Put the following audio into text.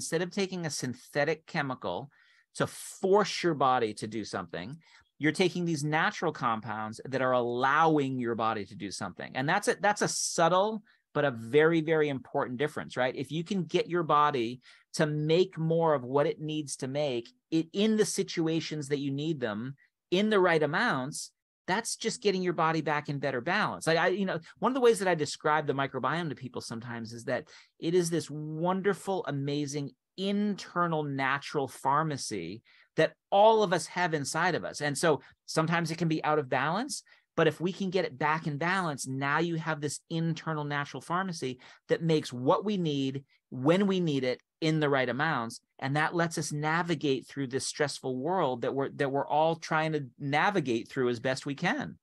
instead of taking a synthetic chemical to force your body to do something, you're taking these natural compounds that are allowing your body to do something. And that's a that's a subtle but a very very important difference, right? If you can get your body to make more of what it needs to make it in the situations that you need them in the right amounts, that's just getting your body back in better balance. Like I, you know, one of the ways that I describe the microbiome to people sometimes is that it is this wonderful, amazing internal natural pharmacy that all of us have inside of us. And so sometimes it can be out of balance, but if we can get it back in balance, now you have this internal natural pharmacy that makes what we need when we need it in the right amounts and that lets us navigate through this stressful world that we're that we're all trying to navigate through as best we can